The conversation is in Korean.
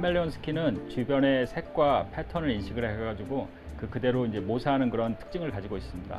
카멜레온 스킨은 주변의 색과 패턴을 인식을 해가지고 그 그대로 이제 모사하는 그런 특징을 가지고 있습니다.